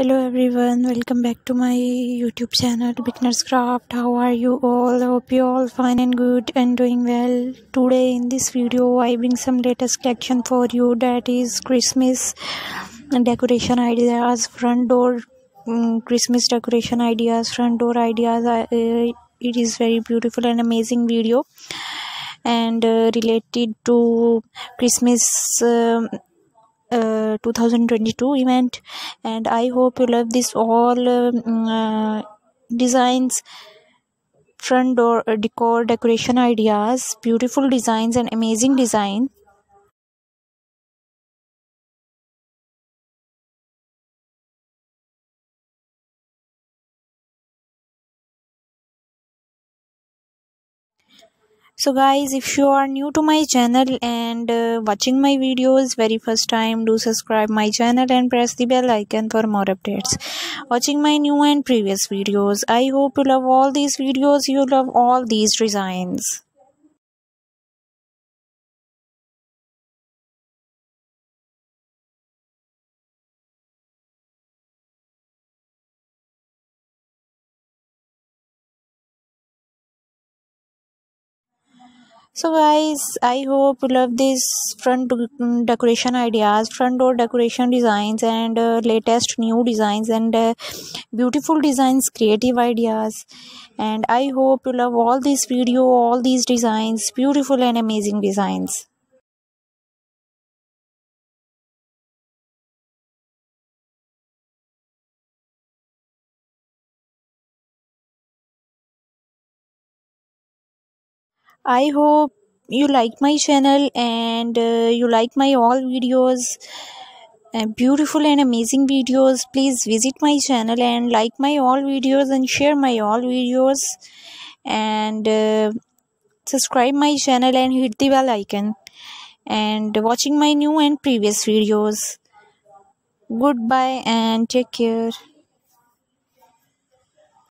hello everyone welcome back to my youtube channel beginners craft. How are you all? I hope you all fine and good and doing well. Today in this video i bring some latest collection for you. That is christmas decoration ideas front door um, christmas decoration ideas front door ideas. Uh, it is very beautiful and amazing video. And uh, related to christmas um, uh, 2022 event and i hope you love this all um, uh, designs front door uh, decor decoration ideas beautiful designs and amazing design so guys if you are new to my channel and uh, watching my videos very first time do subscribe my channel and press the bell icon for more updates. Watching my new and previous videos i hope you love all these videos. You love all these designs so guys i hope you love these front decoration ideas front door decoration designs and uh, latest new designs and uh, beautiful designs creative ideas. And i hope you love all this video all these designs beautiful and amazing designs I hope you like my channel and uh, you like my all videos beautiful and amazing videos. Please visit my channel and like my all videos and share my all videos. And uh, subscribe my channel and hit the bell icon. And watching my new and previous videos. Goodbye and take care